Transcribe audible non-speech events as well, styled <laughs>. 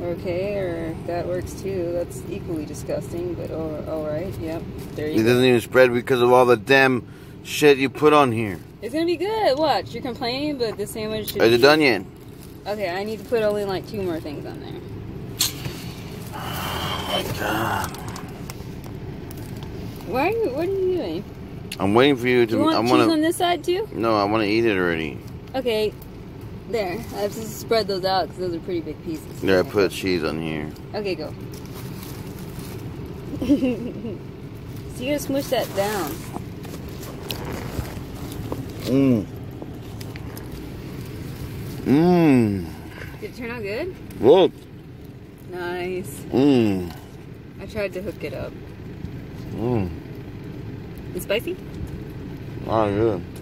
okay, or that works too. That's equally disgusting, but all, all right. Yep, there It you go. doesn't even spread because of all the damn shit you put on here. It's gonna be good. Watch, you're complaining, but the sandwich should. Is it done yet? Okay, I need to put only like two more things on there. Oh my God. Why are you? What are you doing? I'm waiting for you to. You want I cheese want on this side too? No, I want to eat it already. Okay, there. I have to spread those out because those are pretty big pieces. Yeah, I put cheese on here. Okay, go. <laughs> so you gotta smush that down. Mmm. Mmm. Did it turn out good? Look. Nice. Mmm. I tried to hook it up. Mmm. It's spicy? Oh, good.